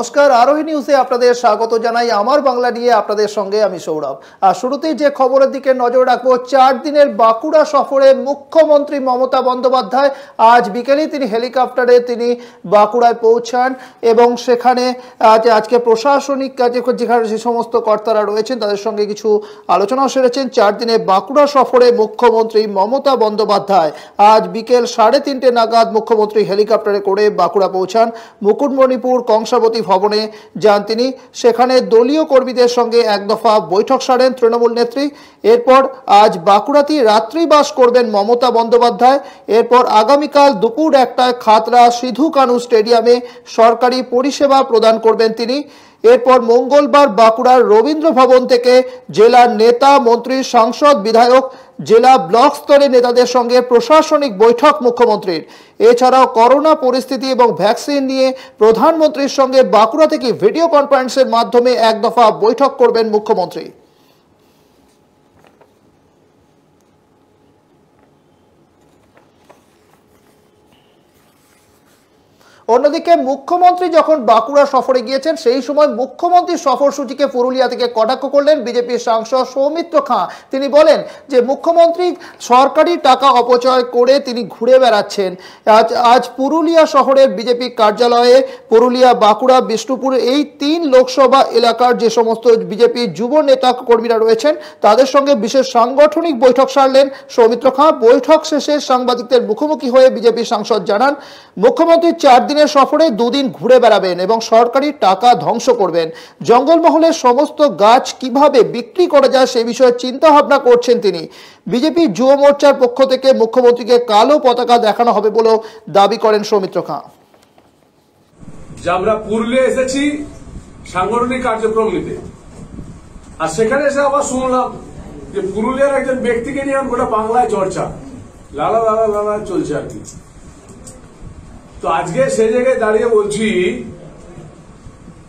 নমস্কার, আরোহী নিউজে আপনাদের স্বাগত জানাই। আমার বাংলা নিয়ে আপনাদের সঙ্গে আমি সৌরভ। আর শুরুতেই যে খবরের দিকে নজর রাখব, চার দিনের বাঁকুড়া সফরে মুখ্যমন্ত্রী মমতা বন্দ্যোপাধ্যায় আজ বিকেলে তিনি হেলিকপ্টারে তিনি বাঁকুড়ায় পৌঁছান এবং সেখানে আজ আজকে প্রশাসনিক কাজে যেখানে যে সমস্ত কর্তারা রয়েছেন, তাদের সঙ্গে কিছু আলোচনা সেরেছেন। চার দিনে বাঁকুড়া সফরে মুখ্যমন্ত্রী মমতা বন্দ্যোপাধ্যায় আজ বিকেল সাড়ে তিনটে নাগাদ মুখ্যমন্ত্রী হেলিকপ্টারে করে বাঁকুড়া পৌঁছান। মুকুটমণিপুর কংসাবতী ভবনে যান তিনি। সেখানে দলীয় কর্মীদের সঙ্গে এক দফা বৈঠক সারেন তৃণমূল নেত্রী। এরপর আজ বাঁকুড়াতে রাত্রিবাস করবেন মমতা বন্দ্যোপাধ্যায়। এরপর আগামীকাল দুপুর একটায় খাতরা সিধু কানু স্টেডিয়ামে সরকারি পরিষেবা প্রদান করবেন তিনি। এরপর মঙ্গলবার বাঁকুড়ার রবীন্দ্র ভবন থেকে জেলার নেতা, মন্ত্রী, সাংসদ, বিধায়ক, জেলা ব্লক স্তরে নেতাদের সঙ্গে প্রশাসনিক বৈঠক মুখ্যমন্ত্রীর। এছাড়াও করোনা পরিস্থিতি এবং ভ্যাকসিন নিয়ে প্রধানমন্ত্রীর সঙ্গে বাঁকুড়া থেকে ভিডিও কনফারেন্সের মাধ্যমে এক দফা বৈঠক করবেন মুখ্যমন্ত্রী। অন্যদিকে মুখ্যমন্ত্রী যখন বাঁকুড়া সফরে গিয়েছেন, সেই সময় মুখ্যমন্ত্রীর সফরসূচিকে পুরুলিয়া থেকে কটাক্ষ করলেন। বিজেপির সাংসদ সৌমিত্র খাঁ। তিনি বলেন যে, মুখ্যমন্ত্রী সরকারি টাকা অপচয় করে তিনি ঘুরে বেড়াচ্ছেন। আজ আজ পুরুলিয়া শহরের বিজেপি কার্যালয়ে পুরুলিয়া, বাঁকুড়া, বিষ্ণুপুর এই তিন লোকসভা এলাকার যে সমস্ত বিজেপি যুব নেতা কর্মীরা রয়েছেন, তাদের সঙ্গে বিশেষ সাংগঠনিক বৈঠক সারলেন সৌমিত্র খাঁ। বৈঠক শেষে সাংবাদিকদের মুখোমুখি হয়ে বিজেপি সাংসদ জানান, মুখ্যমন্ত্রী চার দিনের সফরে দুদিন ঘুরে বেড়াবেন এবং সরকারি টাকা ধ্বংস করবেন। জঙ্গলমহলের সমস্ত গাছ কীভাবে বিক্রি করা যায় সে বিষয়ে চিন্তা ভাবনা করছেন তিনি। বিজেপি যুব মোর্চার পক্ষ থেকে মুখ্যমন্ত্রীকে কালো পতাকা দেখানো হবে বলেও দাবি করেন সৌমিত্র খাঁ। আমরা পুরুলিয়া এসেছি সাংগঠনিক কার্যক্রম নিতে। আর সেখানে এসে আবার শুনলাম যে পুরুলিয়ার একজন ব্যক্তিকে নিয়ে গোটা বাংলায় চর্চা। লালা লালা লালা চলছে আর কি। তো আজকে সেই জায়গায় দাঁড়িয়ে বলছি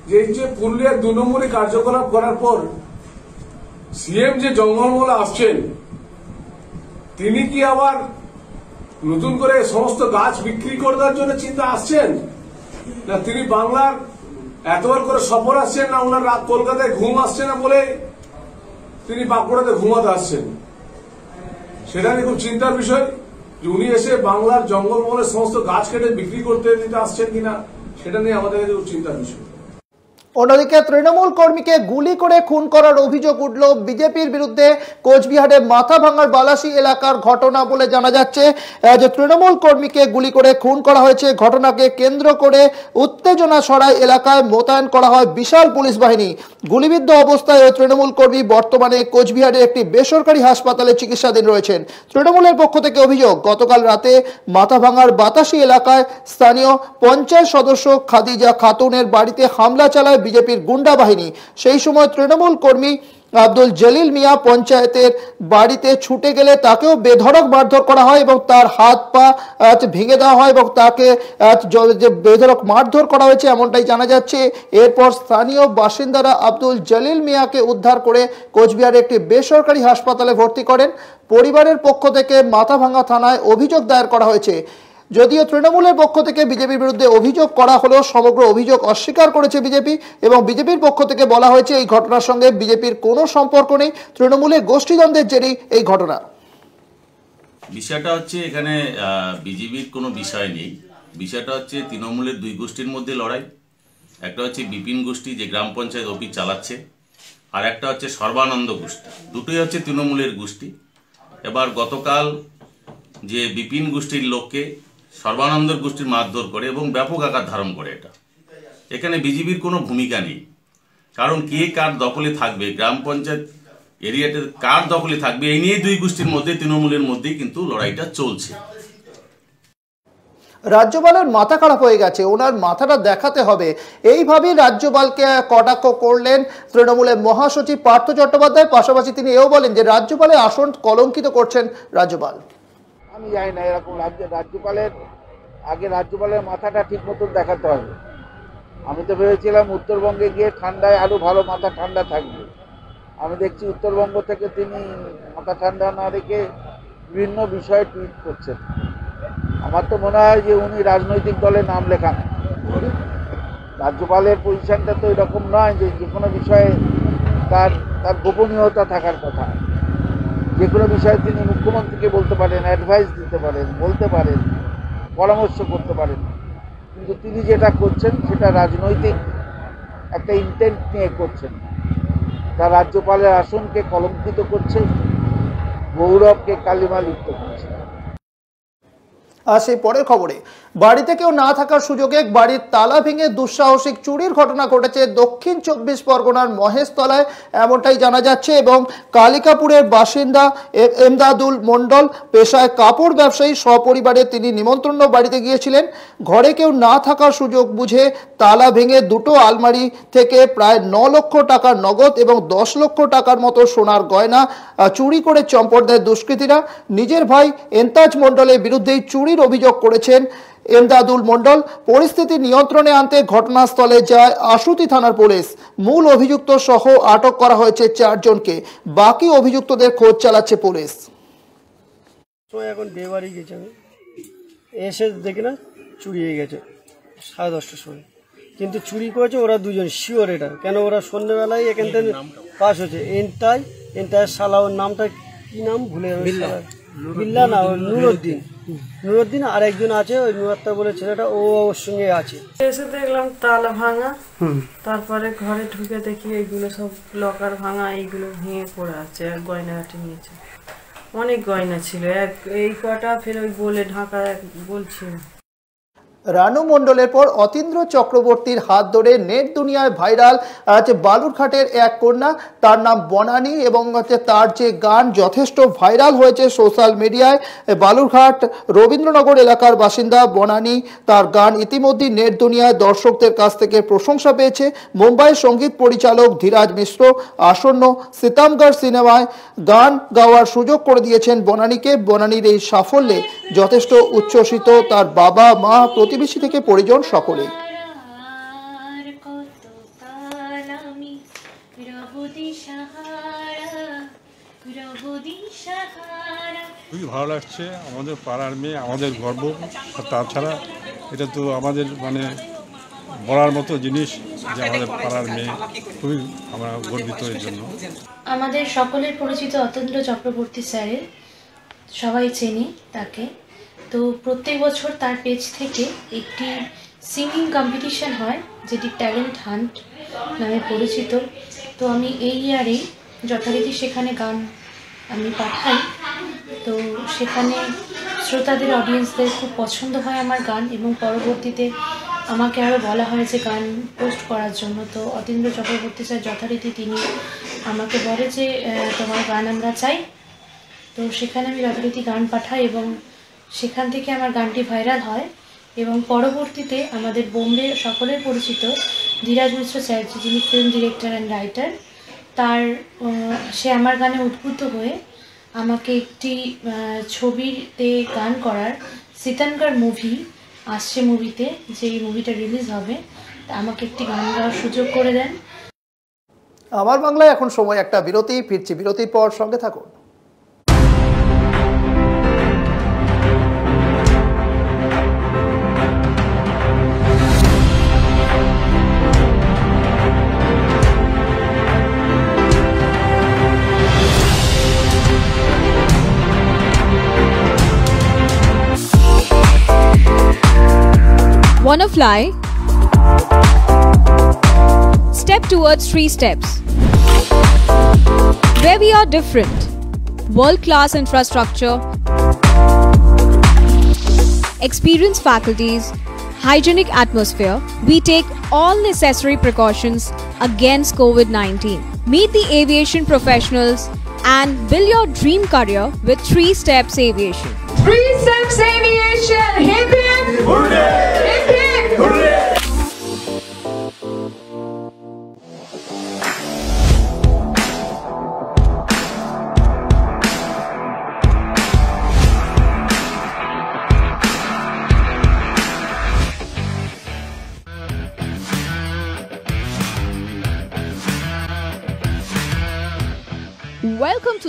যে যে পুরুলিয়ার দু নম্বরী কার্যকলাপ করার পর সিএম যে জঙ্গলমহলে আসছেন, তিনি কি আবার নতুন করে সমস্ত গাছ বিক্রি করার জন্য চিন্তা আসছেন? না তিনি বাংলার এতবার করে সফর আসছেন না ওনার রাত কলকাতায় ঘুম আসছে না বলে তিনি বাঁকুড়াতে ঘুমাতে আসছেন? সেটা নিয়ে খুব চিন্তার বিষয়। যে উনি এসে বাংলার জঙ্গলমহলের সমস্ত গাছ কেটে বিক্রি করতে দিতে আসছেন কিনা, সেটা নিয়ে আমাদের চিন্তার বিষয়। অন্যদিকে তৃণমূল কর্মীকে গুলি করে খুন করার অভিযোগ উঠল বিজেপির বিরুদ্ধে কোচবিহারে মাথা ভাঙার বালাসী এলাকার ঘটনা বলে জানা যাচ্ছে। যে তৃণমূল কর্মীকে গুলি করে খুন করা হয়েছে, ঘটনাকে কেন্দ্র করে উত্তেজনা ছড়ায় এলাকায় মোতায়েন করা হয় বিশাল পুলিশ বাহিনী। গুলিবিদ্ধ অবস্থায় ওই তৃণমূল কর্মী বর্তমানে কোচবিহারে একটি বেসরকারি হাসপাতালে চিকিৎসাধীন রয়েছেন। তৃণমূলের পক্ষ থেকে অভিযোগ, গতকাল রাতে মাথা ভাঙার বাতাসি এলাকায় স্থানীয় পঞ্চায়েত সদস্য খাদিজা খাতুনের বাড়িতে হামলা চালায় বিজেপির গুন্ডা বাহিনী। সেই সময় তৃণমূল কর্মী আব্দুল জলিল মিয়া পঞ্চায়েতের বাড়িতে ছুটে গেলে তাকেও বেধড়ক মারধর করা হয় এবং তার হাত পা ভেঙে দেওয়া হয় এবং তাকে যে বেধড়ক মারধর করা হয়েছে এমনটাই জানা যাচ্ছে। এরপর স্থানীয় বাসিন্দারা আব্দুল জলিল মিয়াকে উদ্ধার করে কোচবিহারের একটি বেসরকারি হাসপাতালে ভর্তি করেন। পরিবারের পক্ষ থেকে মাথাভাঙ্গা থানায় অভিযোগ দায়ের করা হয়েছে। যদিও তৃণমূলের পক্ষ থেকে বিজেপির বিরুদ্ধে অভিযোগ করা হলেও সমগ্র অভিযোগ অস্বীকার করেছে বিজেপি এবং বিজেপির পক্ষ থেকে বলা হয়েছে এই ঘটনার সঙ্গে বিজেপির কোনো সম্পর্ক নেই। তৃণমূলের গোষ্ঠীদ্বন্দ্বের জেরেই এই ঘটনা। বিষয়টা হচ্ছে এখানে বিজেপির কোনো বিষয় নেই। বিষয়টা হচ্ছে তৃণমূলের দুই গোষ্ঠীর মধ্যে লড়াই। একটা হচ্ছে বিপিন গোষ্ঠী, যে গ্রাম পঞ্চায়েত অফিস চালাচ্ছে, আর একটা হচ্ছে সর্বানন্দ গোষ্ঠী। দুটোই হচ্ছে তৃণমূলের গোষ্ঠী। এবার গতকাল যে বিপিন গোষ্ঠীর লোককে সর্বানন্দের গোষ্ঠীর মারধর করে এবং ব্যাপক আকার ধারণ করে এটা। এখানে বিজেপির কোনো ভূমিকা নেই। কারণ কে কার দখলে থাকবে, গ্রাম পঞ্চায়েত এরিয়াতে কার দখলে থাকবে, এই নিয়ে দুই গোষ্ঠীর মধ্যে, তৃণমূলের মধ্যেই কিন্তু লড়াইটা চলছে। রাজ্যপালের মাথা খারাপ হয়ে গেছে, ওনার মাথাটা দেখাতে হবে। এইভাবেই রাজ্যপালকে কটাক্ষ করলেন তৃণমূলের মহাসচিব পার্থ চট্টোপাধ্যায়। পাশাপাশি তিনি এও বলেন যে, রাজ্যপালের আসন কলঙ্কিত করছেন রাজ্যপাল। আমি জানি না এরকম রাজ্য রাজ্যপালের আগে রাজ্যপালের মাথাটা ঠিক মতন দেখাতে হবে। আমি তো ভেবেছিলাম উত্তরবঙ্গে গিয়ে ঠান্ডায় আরও ভালো মাথা ঠান্ডা থাকবে। আমি দেখছি উত্তরবঙ্গ থেকে তিনি মাথা ঠান্ডা না রেখে বিভিন্ন বিষয়ে টুইট করছেন। আমার তো মনে হয় যে উনি রাজনৈতিক দলে নাম লেখান। রাজ্যপালের পজিশনটা তো এরকম নয় যে যে কোনো বিষয়ে তার তার গোপনীয়তা থাকার কথা। যে কোনো বিষয়ে তিনি মুখ্যমন্ত্রীকে বলতে পারেন অ্যাডভাইস দিতে পারেন, বলতে পারেন, পরামর্শ করতে পারেন। কিন্তু তিনি যেটা করছেন, সেটা রাজনৈতিক একটা ইন্টেন্ট নিয়ে করছেন। তার রাজ্যপালের আসনকে কলঙ্কিত করছে, গৌরবকে কালিমা লিপ্ত করছে। আর সেই পরের খবরে বাড়িতে কেউ না থাকার সুযোগে বাড়ির তালা ভেঙে দুঃসাহসিক চুরির ঘটনা ঘটেছে দক্ষিণ চব্বিশ পরগনার মহেশতলায়, এমনটাই জানা যাচ্ছে। এবং কালিকাপুরের বাসিন্দা এমদাদুল মণ্ডল পেশায় কাপড় ব্যবসায়ী সপরিবারে তিনি নিমন্ত্রণ বাড়িতে গিয়েছিলেন। ঘরে কেউ না থাকার সুযোগ বুঝে তালা ভেঙে দুটো আলমারি থেকে প্রায় ন লক্ষ টাকার নগদ এবং দশ লক্ষ টাকার মতো সোনার গয়না চুরি করে চম্পট দেয় দুষ্কৃতীরা। নিজের ভাই এন্তাজ মণ্ডলের বিরুদ্ধেই চুরির অভিযোগ করেছেন। এমদাদুল মণ্ডল পরিস্থিতি নিয়ন্ত্রণে আনতে ঘটনাস্থলে যায় আশুতি থানার পুলিশ। মূল অভিযুক্ত সহ আটক করা হয়েছে চারজনকে। বাকি অভিযুক্তদের খোঁজ চালাচ্ছে পুলিশ। এখন বিয়ে বাড়ি গেছি। আমি এসে দেখি না চুরি হয়ে গেছে। সাড়ে দশটার সময়। কিন্তু চুরি করেছে ওরা দুজন শিওর এটা। কেন ওরা সন্ধ্যেবেলায় এখান থেকে পাস হয়েছে? এনটাই এনটাই সালা ওর নামটা কি নাম? ভুলে। বিল্লা না ওর নুরুদ্দিন। নুরুদ্দিন আর একজন আছে ওই নুরাত্তা বলে ছেলেটা ও ওর সঙ্গে আছে। এসে দেখলাম তালা ভাঙা। তারপরে ঘরে ঢুকে দেখি এইগুলো সব লকার ভাঙা এইগুলো ভেঙে পড়ে আছে আর গয়নাঘাটি নিয়েছে। অনেক গয়না ছিল এক এই কটা ফের ওই বলে ঢাকা এক বলছিল রানু মণ্ডলের পর অতীন্দ্র চক্রবর্তীর হাত ধরে নেট দুনিয়ায় ভাইরাল আছে বালুরঘাটের এক কন্যা। তার নাম বনানী এবং হচ্ছে তার যে গান যথেষ্ট ভাইরাল হয়েছে সোশ্যাল মিডিয়ায়, বালুরঘাট রবীন্দ্রনগর এলাকার বাসিন্দা বনানী তার গান ইতিমধ্যে নেট দুনিয়ায় দর্শকদের কাছ থেকে প্রশংসা পেয়েছে। মুম্বাই সংগীত পরিচালক ধীরাজ মিশ্র আসন্ন সিতামগড় সিনেমায় গান গাওয়ার সুযোগ করে দিয়েছেন বনানীকে। বনানীর এই সাফল্যে যথেষ্ট উচ্ছ্বসিত তার বাবা মা প্রতিবেশী থেকে পরিজন সকলেই। আর কত কাল আমি রব দিশাহারা রব দিশাহারা। খুবই ভালো লাগছে আমাদের পাড়ার মেয়ে আমাদের গর্ব তাছাড়া এটা তো আমাদের মানে বলার মতো জিনিস যে আমাদের পাড়ার মেয়ে খুবই আমরা গর্বিত এর জন্য। আমাদের সকলের পরিচিত অতন্দ্র চক্রবর্তী স্যারের সবাই চেনে তাকে। তো প্রত্যেক বছর তার পেজ থেকে একটি সিঙ্গিং কম্পিটিশান হয়, যেটি ট্যালেন্ট হান্ট নামে পরিচিত। তো আমি এই ইয়ারেই যথারীতি সেখানে গান আমি পাঠাই। তো সেখানে শ্রোতাদের অডিয়েন্সদের খুব পছন্দ হয় আমার গান এবং পরবর্তীতে আমাকে আরও বলা হয় যে গান পোস্ট করার জন্য। তো অতীন্দ্র চক্রবর্তী স্যার যথারীতি তিনি আমাকে বলে যে তোমার গান আমরা চাই। তো সেখানে আমি যথারীতি গান পাঠাই এবং সেখান থেকে আমার গানটি ভাইরাল হয় এবং পরবর্তীতে আমাদের বোম্বে সকলের পরিচিত ধীরাজ মিশ্র স্যার যিনি ফিল্ম ডিরেক্টর অ্যান্ড রাইটার তার সে আমার গানে উদ্বুদ্ধ হয়ে আমাকে একটি ছবিতে গান করার সিতানগড় মুভি আসছে মুভিতে যে মুভিটা রিলিজ হবে আমাকে একটি গান গাওয়ার সুযোগ করে দেন। আমার বাংলায় এখন সময় একটা বিরতি, ফিরছি বিরতির পর সঙ্গে থাকুন। Wanna fly? Step towards three steps. Where we are different. World class infrastructure, experienced faculties, hygienic atmosphere, we take all necessary precautions against COVID 19. Meet the aviation professionals and build your dream career with Three Steps Aviation. Three Steps Aviation!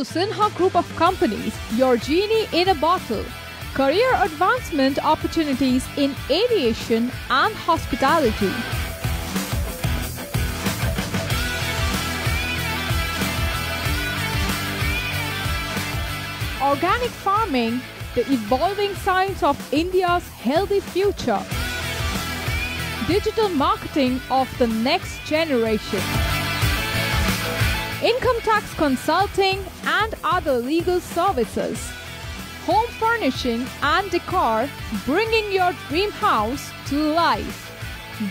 Sinha Group of Companies, your genie in a bottle. Career advancement opportunities in aviation and hospitality. Organic farming, the evolving science of India's healthy future. Digital marketing of the next generation. Income tax consulting and other legal services. Home furnishing and decor, bringing your dream house to life.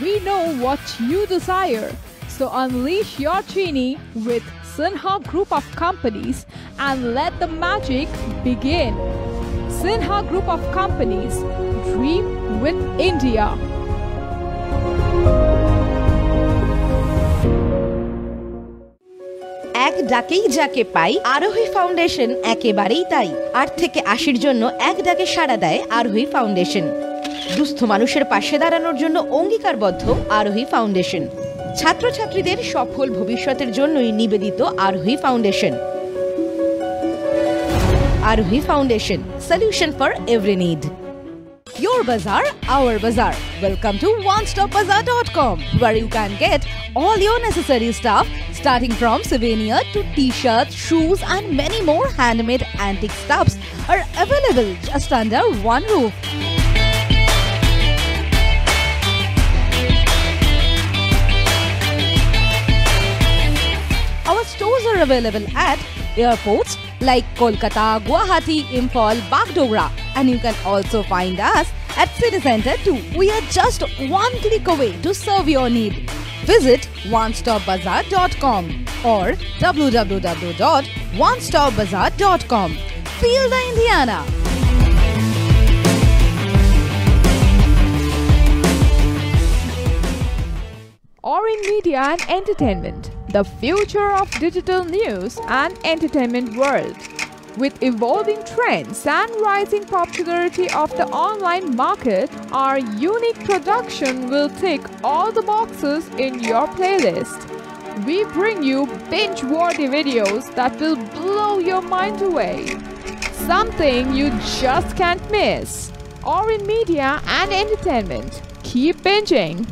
We know what you desire, so unleash your genie with Sinha Group of Companies and let the magic begin. Sinha Group of Companies, dream with India. এক ডাকেই যাকে পাই আরোহী foundation একেবারেই তাই। আট থেকে আশির জন্য এক ডাকে সাড়া দেয় আরোহী ফাউন্ডেশন। দুস্থ মানুষের পাশে দাঁড়ানোর জন্য অঙ্গীকারবদ্ধ আরোহী ফাউন্ডেশন। ছাত্রছাত্রীদের সফল ভবিষ্যতের জন্যই নিবেদিত Arohi foundation. Arohi foundation solution for every need Your bazaar, our bazaar. Welcome to OneStopBazaar.com, where you can get all your necessary stuff, starting from souvenir to t-shirts, shoes, and many more handmade antique stuffs are available just under one roof. Our stores are available at airports like Kolkata, Guwahati, Imphal, Bagdogra, and you can also find us at City Center too. We are just one click away to serve your need. Visit onestopbazaar.com or www.onestopbazaar.com. Feel the Indiana. Orin Media and Entertainment, the future of digital news and entertainment world. With evolving trends and rising popularity of the online market, our unique production will tick all the boxes in your playlist. We bring you binge-worthy videos that will blow your mind away. Something you just can't miss. Or in Media and Entertainment. Keep binging.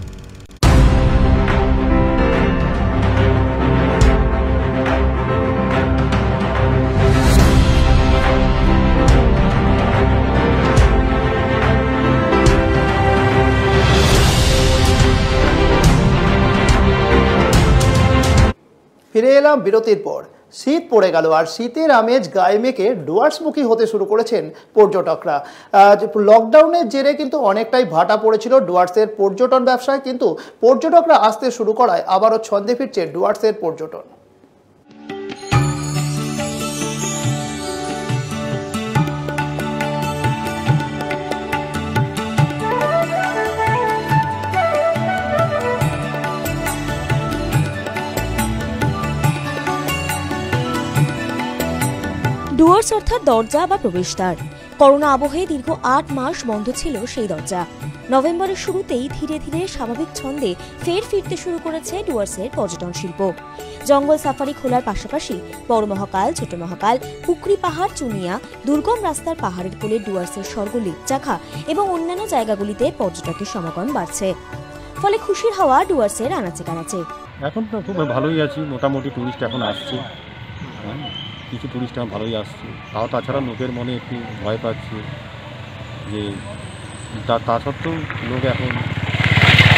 এলাম বিরতির পর। শীত পড়ে গেল আর শীতের আমেজ গায়ে মেখে ডুয়ার্সমুখী হতে শুরু করেছেন পর্যটকরা। লকডাউনের জেরে কিন্তু অনেকটাই ভাটা পড়েছিল ডুয়ার্সের পর্যটন ব্যবসায়, কিন্তু পর্যটকরা আসতে শুরু করায় আবারও ছন্দে ফিরছে ডুয়ার্সের পর্যটন। ডুয়ার্স অর্থাৎ দরজা বা প্রবেশদ্বার। করোনা আবহে দীর্ঘ আট মাস বন্ধ ছিল সেই দরজা। নভেম্বরের শুরুতেই ধীরে ধীরে স্বাভাবিক ছন্দে ফের ফিরতে শুরু করেছে ডুয়ার্সের পর্যটন শিল্প। জঙ্গল সাফারি খোলার পাশাপাশি বড় মহাকাল, ছোট মহাকাল, পুকরি পাহাড়, চুনিয়া, দুর্গম রাস্তার পাহাড়ের কোলে ডুয়ার্সের স্বর্গ লেকচাখা এবং অন্যান্য জায়গাগুলিতে পর্যটকের সমাগম বাড়ছে। ফলে খুশির হাওয়া ডুয়ার্সের আনাচে কানাচে। এখন তো খুব ভালোই আছি, মোটামুটি টুরিস্ট এখন আসছে। কিছু টুরিস্ট এখন ভালোই আসছে। তাও তাছাড়া লোকের মনে একটু ভয় পাচ্ছে যে তা তা সত্ত্বেও লোক এখন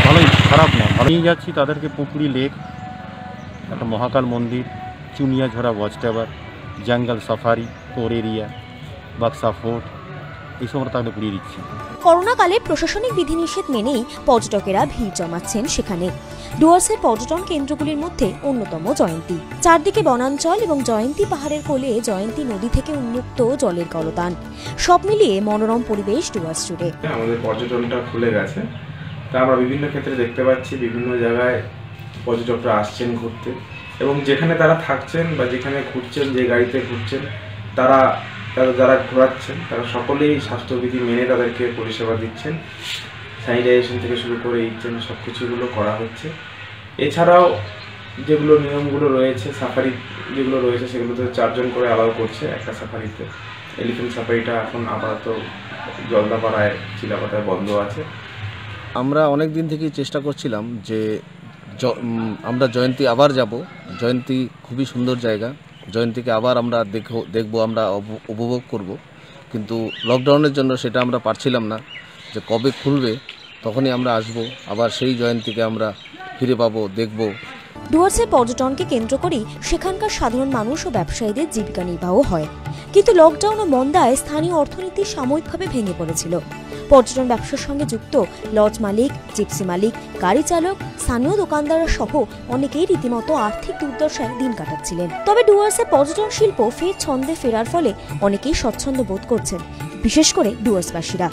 ভালোই খারাপ না। ভালোই যাচ্ছি তাদেরকে পুকুরি লেক একটা মহাকাল মন্দির, চুনিয়াঝরা ওয়াচ টাওয়ার জঙ্গল safari core area Buxa fort এইসব আমরা ঘুরিয়ে দিচ্ছি। করোনাকালে প্রশাসনিক বিধিনিষেধ মেনেই পর্যটকেরা ভিড় জমাচ্ছেন সেখানে। ডুয়ার্সের পর্যটন কেন্দ্রগুলির মধ্যে অন্যতম জয়ন্তী। চারদিকে বনাঞ্চল এবং জয়ন্তী পাহাড়ের কোলে জয়ন্তী নদী থেকে উন্মুক্ত জলের কলতান। সব মিলিয়ে মনোরম পরিবেশ ডুয়ার্স জুড়ে। আমাদের পর্যটনটা খুলে গেছে। তা আমরা বিভিন্ন ক্ষেত্রে দেখতে পাচ্ছি, বিভিন্ন জায়গায় পর্যটকরা আসছেন ঘুরতে। এবং যেখানে তারা থাকছেন বা যেখানে ঘুরছেন, যে গাড়িতে ঘুরছেন, তারা তারা যারা ঘোরাচ্ছেন, তারা সকলেই স্বাস্থ্যবিধি মেনে তাদেরকে পরিষেবা দিচ্ছেন। স্যানিটাইজেশন থেকে শুরু করে এই জন্য সব কিছুগুলো করা হচ্ছে। এছাড়াও যেগুলো নিয়মগুলো রয়েছে সাফারি যেগুলো রয়েছে সেগুলোতে চারজন করে অ্যালাউ করছে একটা সাফারিতে এলিফেন্ট সাফারিটা এখন আপাতত জলদাপাড়ায়, চিলাপাতায় বন্ধ আছে। আমরা অনেক দিন থেকেই চেষ্টা করছিলাম যে আমরা জয়ন্তী আবার যাব। জয়ন্তী খুবই সুন্দর জায়গা। জয়ন্তীকে আবার আমরা দেখো, দেখব, আমরা উপভোগ করব। কিন্তু লকডাউনের জন্য সেটা আমরা পারছিলাম না। যে কবে খুলবে, তখনই আমরা আসব। আবার সেই জয়ন্তীকে আমরা ফিরে পাবো, দেখব। ডুয়ার্সের পর্যটনকে কেন্দ্র করেই সেখানকার সাধারণ মানুষ ও ব্যবসায়ীদের জীবিকা নির্বাহ হয়। কিন্তু লকডাউন ও মন্দায় স্থানীয় অর্থনীতি সাময়িকভাবে ভেঙে পড়েছিল। পর্যটন ব্যবসার সঙ্গে যুক্ত লজ মালিক, জিপসি মালিক, গাড়ি চালক, স্থানীয় দোকানদাররা সহ অনেকেই রীতিমতো আর্থিক দুর্দশায় দিন কাটাচ্ছিলেন। তবে ডুয়ার্সের পর্যটন শিল্প ফের ছন্দে ফেরার ফলে অনেকেই স্বচ্ছন্দ বোধ করছেন, বিশেষ করে ডুয়ার্সবাসীরা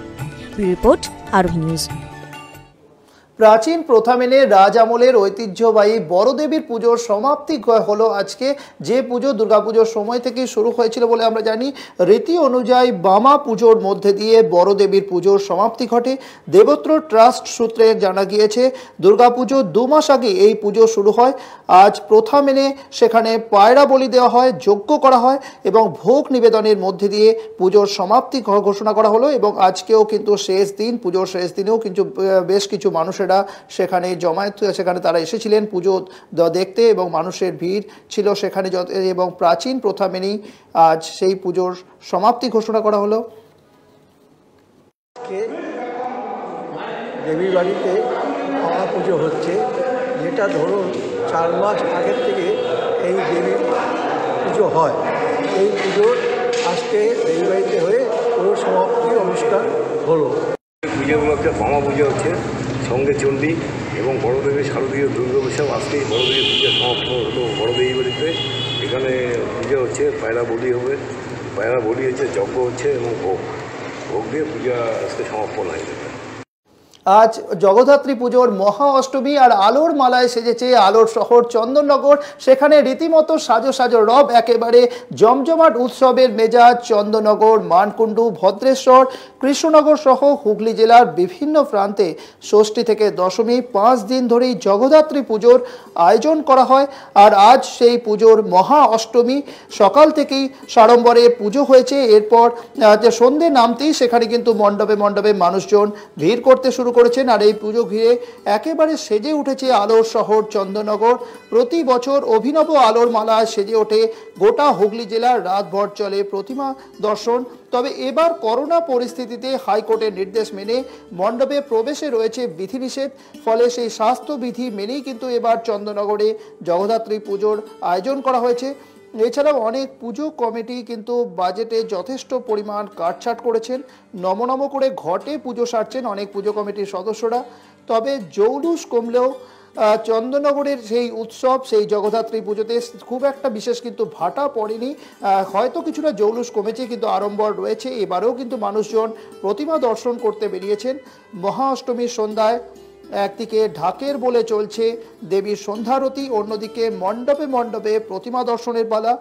রিপোর্ট আরোহী নিউজ প্রাচীন প্রথা মেনে রাজ আমলের ঐতিহ্যবাহী বড়দেবীর পুজোর সমাপ্তি হলো আজকে। যে পুজো দুর্গাপুজোর সময় থেকেই শুরু হয়েছিল বলে আমরা জানি, রীতি অনুযায়ী বামা পুজোর মধ্যে দিয়ে বড়দেবীর পুজোর সমাপ্তি ঘটে। দেবত্র ট্রাস্ট সূত্রে জানা গিয়েছে, দুর্গাপুজো দু মাস আগে এই পুজো শুরু হয়। আজ প্রথা মেনে সেখানে পায়রা বলি দেওয়া হয়, যজ্ঞ করা হয় এবং ভোগ নিবেদনের মধ্যে দিয়ে পুজোর সমাপ্তি ঘোষণা করা হলো এবং আজকেও কিন্তু শেষ দিন, পুজোর শেষ দিনেও কিন্তু বেশ কিছু মানুষেরা সেখানে জমায়েত সেখানে তারা এসেছিলেন পুজো দ- দেখতে এবং মানুষের ভিড় ছিল সেখানে যত- এবং প্রাচীন প্রথা মেনেই আজ সেই পুজোর সমাপ্তি ঘোষণা করা হলো। দেবীর বাড়িতে পাওয়া পুজো হচ্ছে। যেটা ধরুন চার মাস আগের থেকে এই দেবীর পুজো হয়। এই পুজোর আজকে দেবী বাড়িতে হয়ে পুরো সমাপ্তি অনুষ্ঠান হলো। পুজো হচ্ছে। সঙ্গে চণ্ডী এবং বড়দেবী শারদীয় দুর্গা উৎসব আজকেই বড়দেবী পূজা সমাপ্ত হলো। বড়দেবী বাড়িতে এখানে পূজা হচ্ছে, পায়রা বলি হবে। পায়রা বলি হচ্ছে, যজ্ঞ হচ্ছে এবং ভোগ। ভোগ দিয়ে পূজা আজকে সমাপ্ত হয়ে যাবে। আজ জগদ্ধাত্রী পুজোর মহা অষ্টমী আর আলোর মালায় সেজেছে আলোর শহর চন্দননগর। সেখানে রীতিমতো সাজো সাজো রব একেবারে জমজমাট উৎসবের মেজাজ চন্দননগর, মানকুণ্ডু, ভদ্রেশ্বর, কৃষ্ণনগর সহ হুগলি জেলার বিভিন্ন প্রান্তে। ষষ্ঠী থেকে দশমী পাঁচ দিন ধরেই জগদ্ধাত্রী পুজোর আয়োজন করা হয় আর আজ সেই পুজোর মহা অষ্টমী। সকাল থেকেই সাড়ম্বরে পুজো হয়েছে। এরপর যে সন্ধে নামতেই সেখানে কিন্তু মণ্ডপে মণ্ডপে মানুষজন ভিড় করতে শুরু করেছেন আর এই পুজো ঘিরে একেবারে সেজে উঠেছে আলোর শহর চন্দননগর। প্রতি বছর অভিনব আলোর মালা সেজে ওঠে গোটা হুগলি জেলার, রাতভর চলে প্রতিমা দর্শন। তবে এবার করোনা পরিস্থিতিতে হাইকোর্টের নির্দেশ মেনে মণ্ডপে প্রবেশে রয়েছে বিধিনিষেধ, ফলে সেই স্বাস্থ্যবিধি মেনেই কিন্তু এবার চন্দননগরে জগদ্ধাত্রী পুজোর আয়োজন করা হয়েছে। এছাড়াও অনেক পুজো কমিটি কিন্তু বাজেটে যথেষ্ট পরিমাণ কাটছাট করেছেন। নমনম করে ঘটে পুজো সারছেন অনেক পুজো কমিটির সদস্যরা। তবে জৌলুস কমলেও চন্দননগরের সেই উৎসব, সেই জগদ্ধাত্রী পুজোতে খুব একটা বিশেষ কিন্তু ভাটা পড়েনি। হয়তো কিছুটা জৌলুস কমেছে কিন্তু আড়ম্বর রয়েছে। এবারেও কিন্তু মানুষজন প্রতিমা দর্শন করতে বেরিয়েছেন। মহা অষ্টমীর সন্ধ্যায় একদিকে ঢাকের বলে চলছে দেবীর সন্ধ্যারতি, অন্যদিকে মণ্ডপে মণ্ডপে প্রতিমা দর্শনের পালা।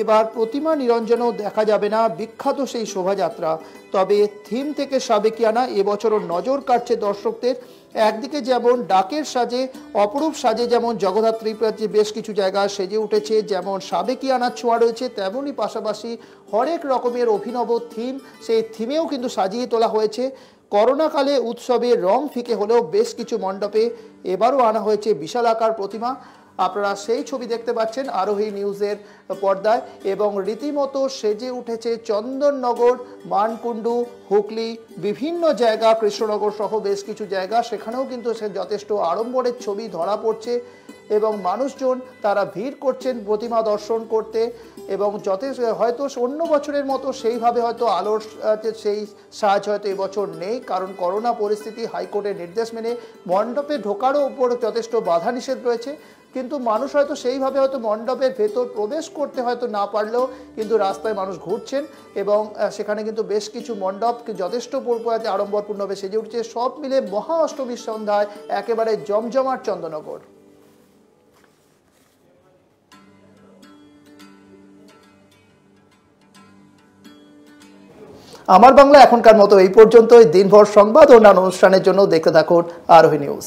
এবার প্রতিমা নিরঞ্জনও দেখা যাবে না, বিখ্যাত সেই শোভাযাত্রা। তবে থিম থেকে সাবেকিয়ানা এবছরও নজর কাটছে দর্শকদের। একদিকে যেমন ডাকের সাজে, অপরূপ সাজে যেমন জগদ্ধাত্রী যে বেশ কিছু জায়গা সেজে উঠেছে, যেমন সাবেকিয়ানার ছোঁয়া রয়েছে তেমনই পাশাপাশি হরেক রকমের অভিনব থিম, সেই থিমেও কিন্তু সাজিয়ে তোলা হয়েছে। করোনাকালে উৎসবে রং ফিকে হলেও বেশ কিছু মণ্ডপে এবারও আনা হয়েছে বিশাল আকার প্রতিমা। আপনারা সেই ছবি দেখতে পাচ্ছেন আরোহী নিউজের পর্দায় এবং রীতিমতো সেজে উঠেছে চন্দননগর, মানকুণ্ডু, হুগলি, বিভিন্ন জায়গা, কৃষ্ণনগর সহ বেশ কিছু জায়গা। সেখানেও কিন্তু সে যথেষ্ট আড়ম্বরের ছবি ধরা পড়ছে এবং মানুষজন তারা ভিড় করছেন প্রতিমা দর্শন করতে এবং যথেষ্ট হয়তো অন্য বছরের মতো সেইভাবে হয়তো আলোর সেই সাজ হয়তো এবছর নেই কারণ করোনা পরিস্থিতি হাইকোর্টের নির্দেশ মেনে মণ্ডপে ঢোকারও উপর যথেষ্ট বাধা নিষেধ রয়েছে। কিন্তু মানুষ হয়তো সেইভাবে হয়তো মণ্ডপের ভেতর প্রবেশ করতে হয়তো না পারলেও কিন্তু রাস্তায় মানুষ ঘুরছেন এবং সেখানে কিন্তু বেশ কিছু মণ্ডপ যথেষ্ট পূর্বে আড়ম্বরপূর্ণভাবে সেজে উঠছে, সব মিলে মহা অষ্টমীর সন্ধ্যায় একেবারে জমজমাট চন্দননগর। আমার বাংলা এখনকার মতো এই পর্যন্তই। দিনভর সংবাদ ও অন্যান্য অনুষ্ঠানের জন্য দেখতে থাকুন আরোহী নিউজ।